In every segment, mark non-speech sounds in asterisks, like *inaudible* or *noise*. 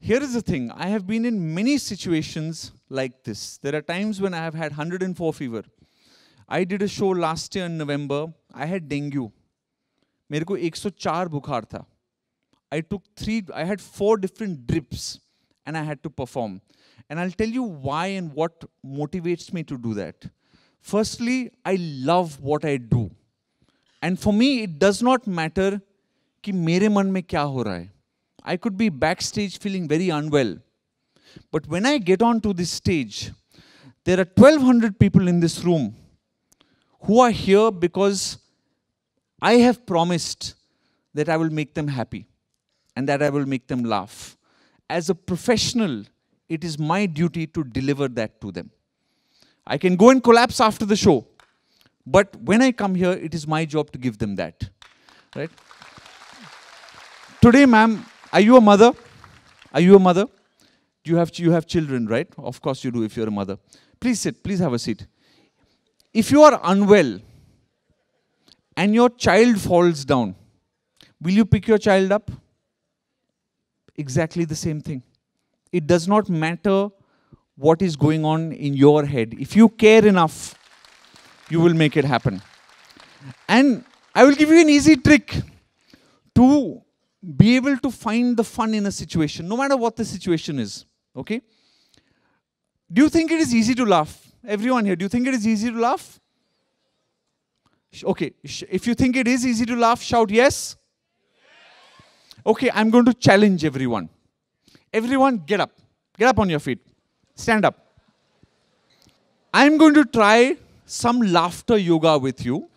Here is the thing I have been in many situations like this. There are times when I have had 104 fever. I did a show last year in November. I had dengue. मेरे को 104 बुखार था. I took three, I had four different drips and I had to perform. And I'll tell you why and what motivates me to do that. Firstly, I love what I do. And for me, it does not matter कि मेरे मन में क्या हो रहा है. I could be backstage feeling very unwell. But when I get onto this stage, there are 1200 people in this room who are here because I have promised that I will make them happy and that I will make them laugh. As a professional, it is my duty to deliver that to them. I can go and collapse after the show, but when I come here, it is my job to give them that. Right? Today, ma'am, are you a mother? Are you a mother? You have, you have children, right? Of course you do if you're a mother. Please sit, please have a seat. If you are unwell and your child falls down, will you pick your child up? Exactly the same thing. It does not matter what is going on in your head. If you care enough, you will make it happen. And I will give you an easy trick to be able to find the fun in a situation, no matter what the situation is. Okay? Do you think it is easy to laugh? Everyone here, do you think it is easy to laugh? Okay, if you think it is easy to laugh, shout yes. Okay, I'm going to challenge everyone. Everyone, get up. Get up on your feet. Stand up. I'm going to try some laughter yoga with you.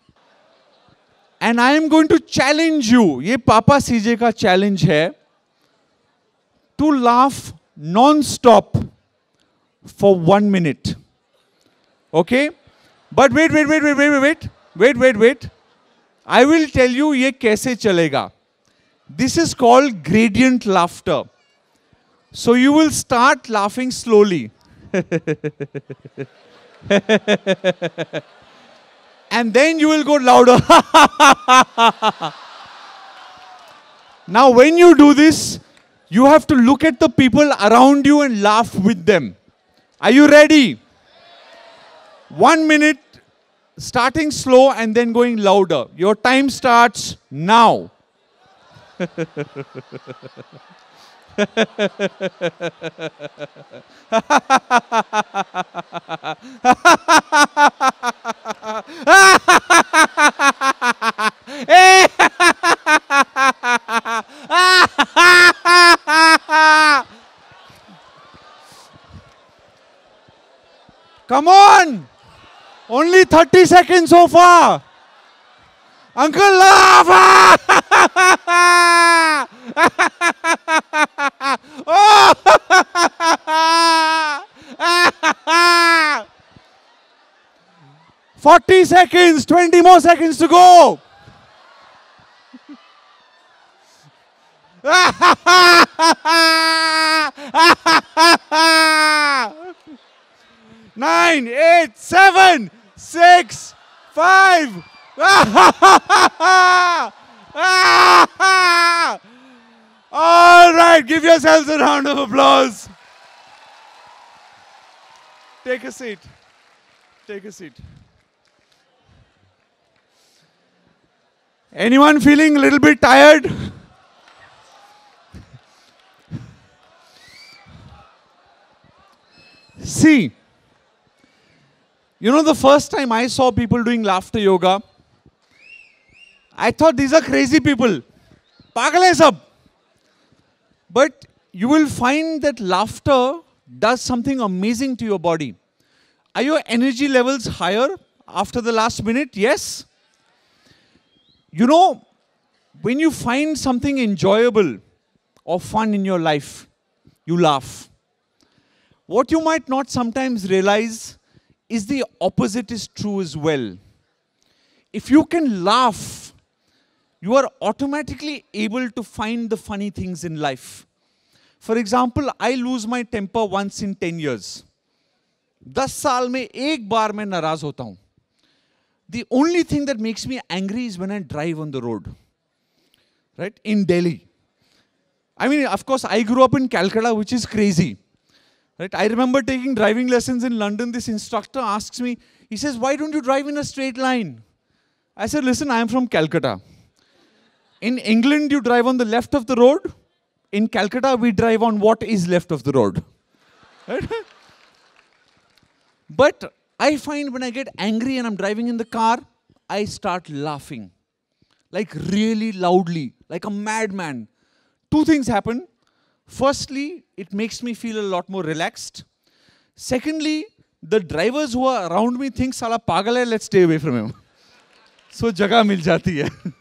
And I am going to challenge you ये पापा CJ का challenge है to laugh non stop for one minute okay but wait wait wait wait wait wait wait wait wait I will tell you ये कैसे चलेगा. This is called gradient laughter so you will start laughing slowly and then you will go louder. *laughs* now, when you do this, you have to look at the people around you and laugh with them. Are you ready? One minute, starting slow and then going louder. Your time starts now. *laughs* *laughs* Come on! Only 30 seconds so far. Uncle Lava! *laughs* oh! *laughs* 40 seconds, 20 more seconds to go. *laughs* Nine, eight, seven, six, five. *laughs* All right, give yourselves a round of applause. Take a seat. Take a seat. Anyone feeling a little bit tired? See, you know, the first time I saw people doing laughter yoga, I thought these are crazy people. Sab. But you will find that laughter does something amazing to your body. Are your energy levels higher after the last minute? Yes. You know, when you find something enjoyable or fun in your life, you laugh. What you might not sometimes realize is the opposite is true as well. If you can laugh, you are automatically able to find the funny things in life. For example, I lose my temper once in 10 years. दस साल में एक बार मैं नाराज होता हूं the only thing that makes me angry is when I drive on the road. Right? In Delhi. I mean, of course, I grew up in Calcutta, which is crazy. Right? I remember taking driving lessons in London. This instructor asks me, he says, Why don't you drive in a straight line? I said, Listen, I am from Calcutta. In England, you drive on the left of the road. In Calcutta, we drive on what is left of the road. But I find when I get angry and I'm driving in the car, I start laughing. Like really loudly, like a madman. Two things happen. Firstly, it makes me feel a lot more relaxed. Secondly, the drivers who are around me think sala pagal hai, let's stay away from him. *laughs* So jagah mil jati hai.